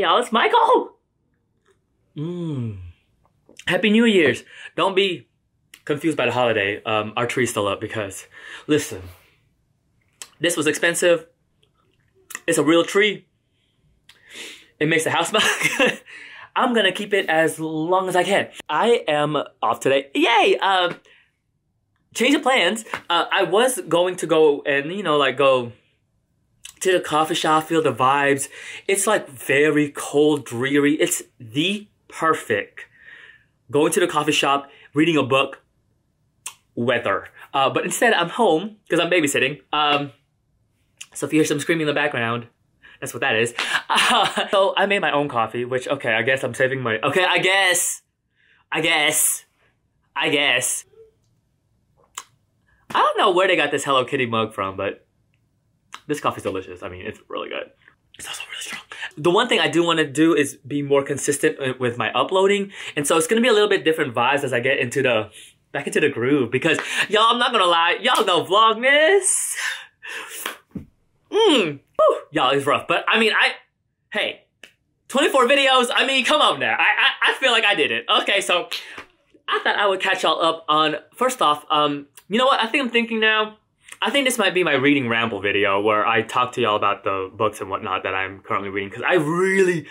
Y'all, it's Michael! Mmm. Happy New Year's! Don't be confused by the holiday. Um, our tree's still up because, listen, this was expensive. It's a real tree. It makes the house smell good. I'm gonna keep it as long as I can. I am off today. Yay! Uh, change of plans. Uh, I was going to go and, you know, like go to the coffee shop, feel the vibes. It's like very cold, dreary. It's the perfect going to the coffee shop, reading a book, weather. Uh, but instead, I'm home because I'm babysitting. Um, so if you hear some screaming in the background, that's what that is. Uh, so I made my own coffee, which, okay, I guess I'm saving money. Okay, I guess. I guess. I guess. I don't know where they got this Hello Kitty mug from, but this coffee's delicious. I mean, it's really good. It's also really strong. The one thing I do want to do is be more consistent with my uploading. And so it's going to be a little bit different vibes as I get into the, back into the groove. Because y'all, I'm not going to lie, y'all know Vlogmas. Mmm. Y'all, it's rough. But I mean, I, hey, 24 videos. I mean, come on now. I, I, I feel like I did it. Okay, so I thought I would catch y'all up on, first off, um, you know what? I think I'm thinking now. I think this might be my reading ramble video where I talk to y'all about the books and whatnot that I'm currently reading because I really,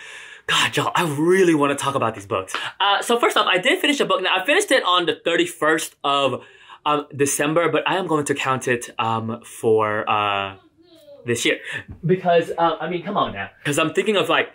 God, y'all, I really want to talk about these books. Uh, so first off, I did finish a book. Now, I finished it on the 31st of um, December, but I am going to count it um, for uh, this year because, uh, I mean, come on now. Because I'm thinking of like,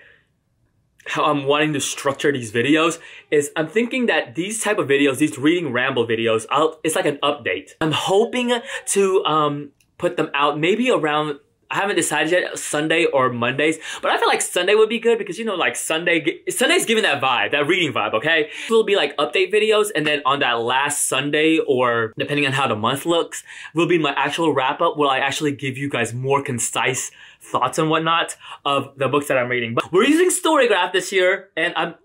how I'm wanting to structure these videos is I'm thinking that these type of videos, these reading ramble videos, I'll, it's like an update. I'm hoping to um, put them out maybe around I haven't decided yet, Sunday or Mondays, but I feel like Sunday would be good because, you know, like Sunday, Sunday's giving that vibe, that reading vibe, okay? It'll be like update videos and then on that last Sunday or depending on how the month looks, will be my actual wrap up where I actually give you guys more concise thoughts and whatnot of the books that I'm reading. But we're using Storygraph this year and I'm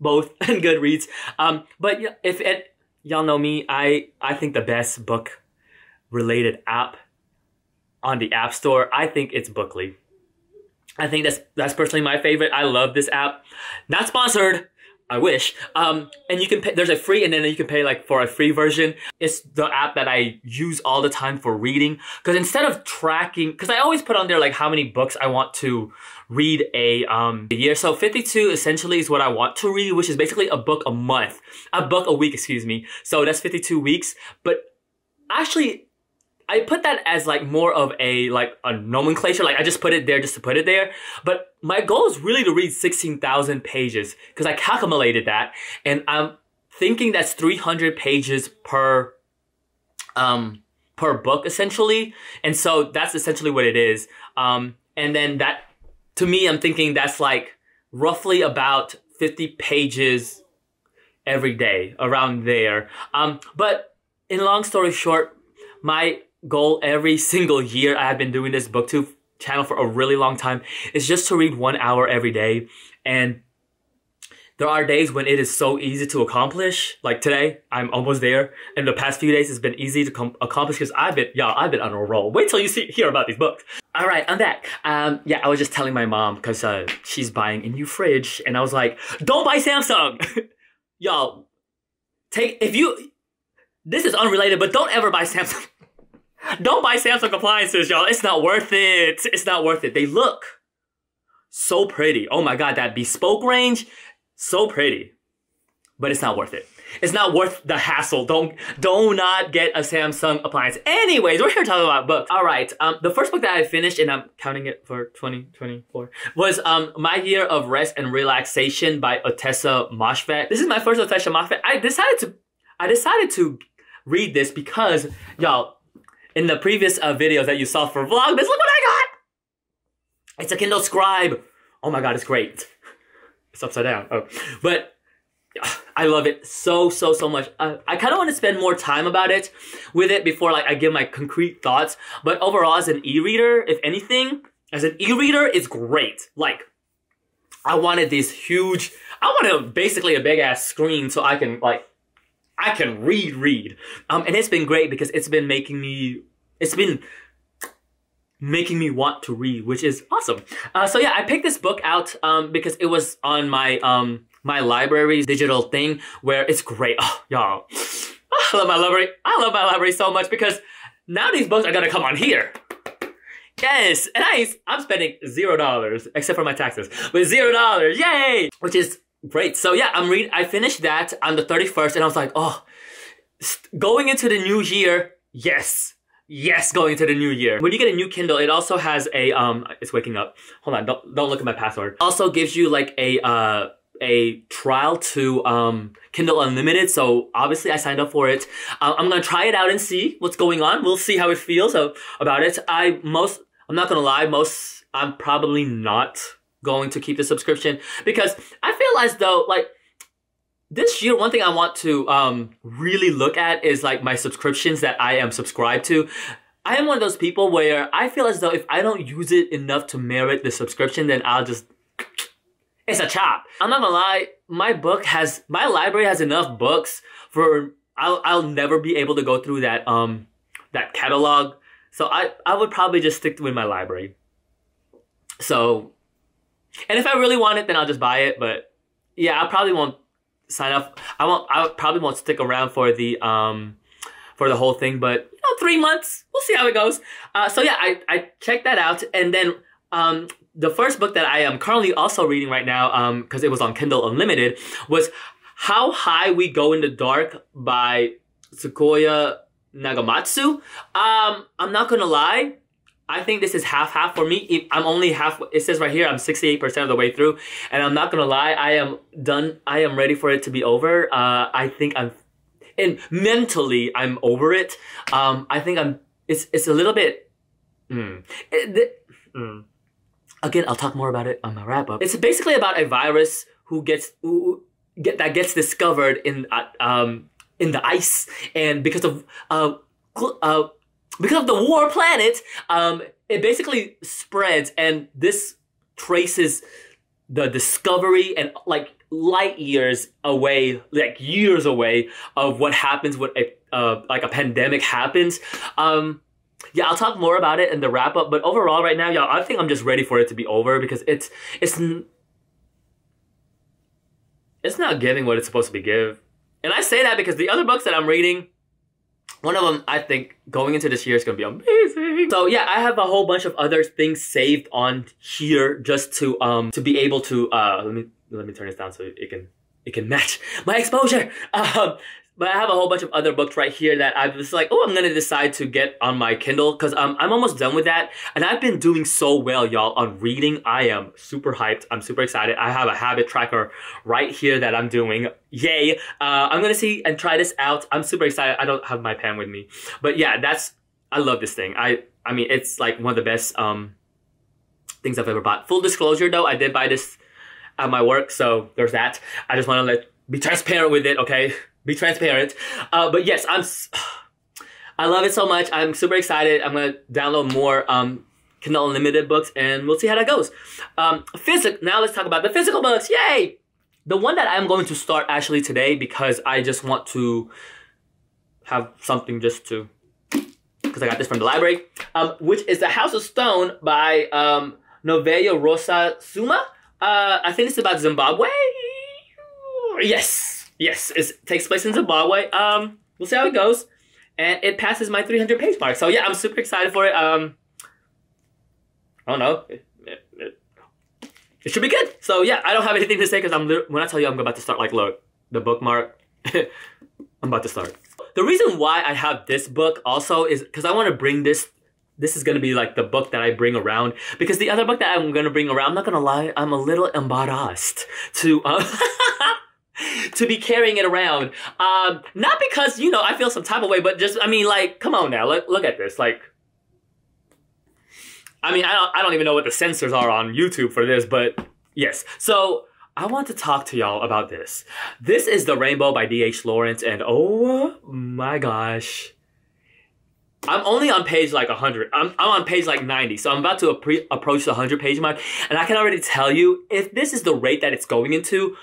both and Goodreads. Um, but if it, y'all know me, I, I think the best book related app on the App Store, I think it's Bookly. I think that's that's personally my favorite. I love this app. Not sponsored. I wish. Um, and you can pay, there's a free and then you can pay like for a free version. It's the app that I use all the time for reading. Cause instead of tracking, cause I always put on there like how many books I want to read a, um, a year. So 52 essentially is what I want to read, which is basically a book a month, a book a week, excuse me. So that's 52 weeks. But actually I put that as like more of a like a nomenclature. Like I just put it there just to put it there. But my goal is really to read 16,000 pages because I calculated that and I'm thinking that's 300 pages per um per book essentially. And so that's essentially what it is. Um and then that to me I'm thinking that's like roughly about 50 pages every day around there. Um but in long story short, my goal every single year. I have been doing this booktube channel for a really long time. Is just to read one hour every day. And there are days when it is so easy to accomplish. Like today, I'm almost there. And the past few days, it's been easy to accomplish because I've been, y'all, I've been on a roll. Wait till you see, hear about these books. All right, I'm back. Um, yeah, I was just telling my mom because uh, she's buying a new fridge, and I was like, "Don't buy Samsung, y'all. Take if you. This is unrelated, but don't ever buy Samsung. Don't buy Samsung appliances, y'all. It's not worth it. It's not worth it. They look so pretty. Oh my god, that bespoke range, so pretty. But it's not worth it. It's not worth the hassle. Don't do not get a Samsung appliance. Anyways, we're here talking about books. All right. Um, the first book that I finished, and I'm counting it for 2024, was um My Year of Rest and Relaxation by Ottessa Moshfegh. This is my first Ottessa Moshfegh. I decided to, I decided to read this because y'all in the previous uh, videos that you saw for Vlogmas, look what I got! It's a Kindle Scribe. Oh my god, it's great. It's upside down. Oh, but I love it so, so, so much. Uh, I kind of want to spend more time about it with it before like I give my concrete thoughts. But overall, as an e-reader, if anything, as an e-reader, it's great. Like, I wanted this huge, I wanted basically a big ass screen so I can like I can read, read. Um, and it's been great because it's been making me, it's been making me want to read, which is awesome. Uh, so yeah, I picked this book out um, because it was on my um, my library's digital thing where it's great. Oh, y'all, I love my library. I love my library so much because now these books are gonna come on here. Yes, and I, I'm spending zero dollars except for my taxes, with zero dollars, yay! Which is great. So yeah, I'm read. I finished that on the 31st, and I was like, oh, going into the new year, yes, yes, going into the new year. When you get a new Kindle, it also has a um, it's waking up. Hold on, don't don't look at my password. Also gives you like a uh a trial to um, Kindle Unlimited, so obviously I signed up for it. Uh, I'm gonna try it out and see what's going on. We'll see how it feels about it. I most, I'm not gonna lie, most, I'm probably not going to keep the subscription because I feel as though like this year, one thing I want to um, really look at is like my subscriptions that I am subscribed to. I am one of those people where I feel as though if I don't use it enough to merit the subscription, then I'll just it's a chop. I'm not gonna lie, my book has my library has enough books for I'll I'll never be able to go through that um that catalog. So I I would probably just stick with my library. So and if I really want it, then I'll just buy it. But yeah, I probably won't sign up. I won't. I probably won't stick around for the um for the whole thing. But you know, three months. We'll see how it goes. Uh, so yeah, I I checked that out, and then um the first book that I am currently also reading right now, um, because it was on Kindle Unlimited, was How High We Go in the Dark by Sequoia Nagamatsu. Um, I'm not gonna lie, I think this is half half for me. I'm only half. It says right here I'm 68 percent of the way through, and I'm not gonna lie. I am done. I am ready for it to be over. Uh, I think I'm, and mentally I'm over it. Um, I think I'm. It's it's a little bit. Mm, mm again, I'll talk more about it on my wrap up. It's basically about a virus who gets who get that gets discovered in uh, um in the ice, and because of uh, uh because of the war planet, um, it basically spreads, and this traces the discovery and like light years away, like years away of what happens when a uh, like a pandemic happens. Um, yeah, I'll talk more about it in the wrap up. But overall, right now, y'all, I think I'm just ready for it to be over because it's it's it's not giving what it's supposed to be give. And I say that because the other books that I'm reading, one of them I think going into this year is gonna be amazing. So yeah, I have a whole bunch of other things saved on here just to um to be able to uh let me let me turn this down so it can it can match my exposure. Um, but I have a whole bunch of other books right here that I was like, oh, I'm gonna decide to get on my Kindle because um, I'm almost done with that. And I've been doing so well, y'all, on reading. I am super hyped. I'm super excited. I have a habit tracker right here that I'm doing. Yay. Uh, I'm gonna see and try this out. I'm super excited. I don't have my pen with me. But yeah, that's, I love this thing. I, I mean, it's like one of the best um, things I've ever bought. Full disclosure though, I did buy this at my work. So there's that. I just wanna let, be transparent with it, okay? Be transparent. Uh, but yes, I'm. I love it so much. I'm super excited. I'm gonna download more um, Kindle Unlimited books, and we'll see how that goes. Um, physic. Now let's talk about the physical books. Yay! The one that I'm going to start actually today because I just want to have something just to because I got this from the library, um, which is The House of Stone by um, Novuyo Rosa Tshuma. Uh, I think it's about Zimbabwe. Yes, Yes, it takes place in Zimbabwe. Um, we'll see how it goes, and it passes my 300 page mark. So yeah, I'm super excited for it. Um, I don't know. It, should be good. So yeah, I don't have anything to say because I'm when I tell you I'm about to start. Like, look, the bookmark. I'm about to start. The reason why I have this book also is because I want to bring this this is gonna be like the book that I bring around because the other book that I'm gonna bring around, I'm not gonna lie, I'm a little embarrassed to uh, to be carrying it around. Um, not because, you know, I feel some type of way, but just, I mean, like, come on now, look, look at this. Like, I mean, I don't, I don't even know what the censors are on YouTube for this, but yes. So, I want to talk to y'all about this. This is The Rainbow by D.H. Lawrence, and oh my gosh. I'm only on page like 100. I'm, I'm on page like 90, so I'm about to approach the 100 page mark, and I can already tell you, if this is the rate that it's going into,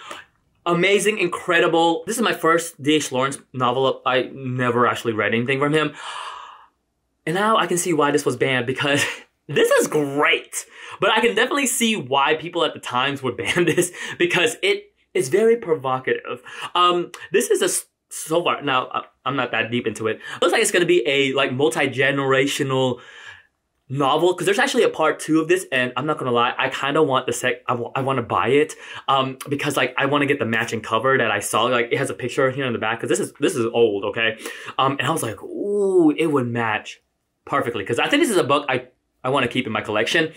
amazing, incredible. This is my first D.H. Lawrence novel. I never actually read anything from him. And now I can see why this was banned because this is great. But I can definitely see why people at the times would ban this because it is very provocative. Um, this is a so far now I'm not that deep into it. Looks like it's gonna be a like multi generational novel because there's actually a part two of this and i'm not gonna lie i kind of want the sec i, I want to buy it um because like i want to get the matching cover that i saw like it has a picture here in the back because this is this is old okay? Um and i was like ooh it would match perfectly because i think this is a book i i want to keep in my collection.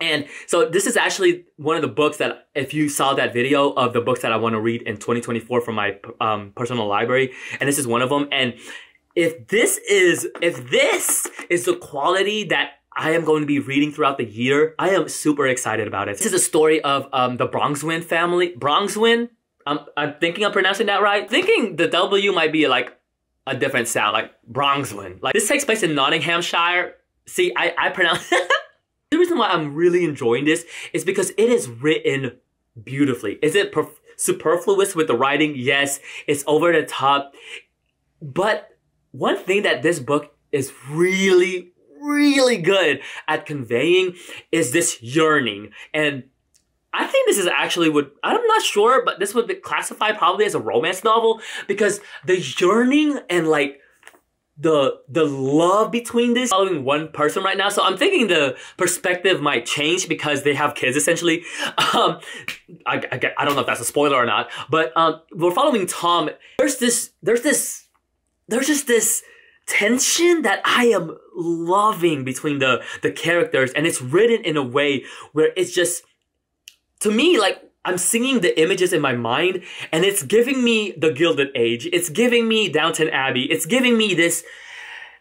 And so this is actually one of the books that if you saw that video of the books that i want to read in 2024 from my um, personal library and this is one of them and if this is if this is the quality that I am going to be reading throughout the year, I am super excited about it. This is a story of um, the Brangwen family. Brangwen? I'm, I'm thinking I'm pronouncing that right. Thinking the W might be like a different sound, like Brangwen. Like this takes place in Nottinghamshire. See, I, I pronounce The reason why I'm really enjoying this is because it is written beautifully. Is it superfluous with the writing? Yes. It's over the top. But one thing that this book is really, really good at conveying is this yearning. And I think this is actually would, I'm not sure, but this would be classified probably as a romance novel because the yearning and like the the love between this following one person right now. So I'm thinking the perspective might change because they have kids essentially. Um, I, I, I don't know if that's a spoiler or not, but um, we're following Tom. There's this there's this there's just this tension that I am loving between the the characters and it's written in a way where it's just to me like I'm singing the images in my mind and it's giving me the Gilded Age. It's giving me Downton Abbey. It's giving me this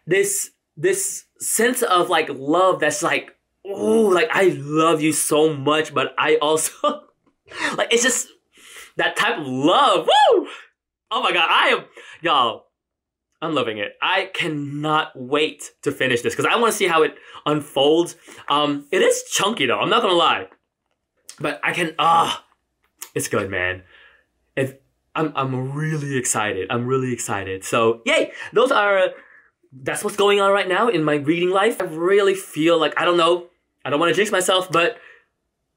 this this sense of like love that's like oh like I love you so much but I also like it's just that type of love. Woo! Oh my god, I am y'all I'm loving it. I cannot wait to finish this because I want to see how it unfolds. Um, it is chunky though. I'm not gonna lie, but I can. Ah, it's good, man. It, I'm I'm really excited. I'm really excited. So yay! Those are. That's what's going on right now in my reading life. I really feel like I don't know. I don't want to jinx myself, but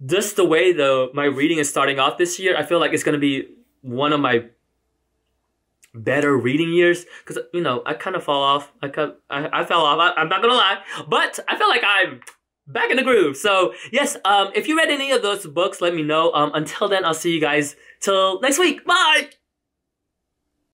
just the way the my reading is starting off this year, I feel like it's gonna be one of my better reading years because you know I kind of fall off. I kind I, I fell off. I, am not gonna lie, but I feel like I'm back in the groove. So yes, um, if you read any of those books, let me know. Um, until then, I'll see you guys till next week. Bye.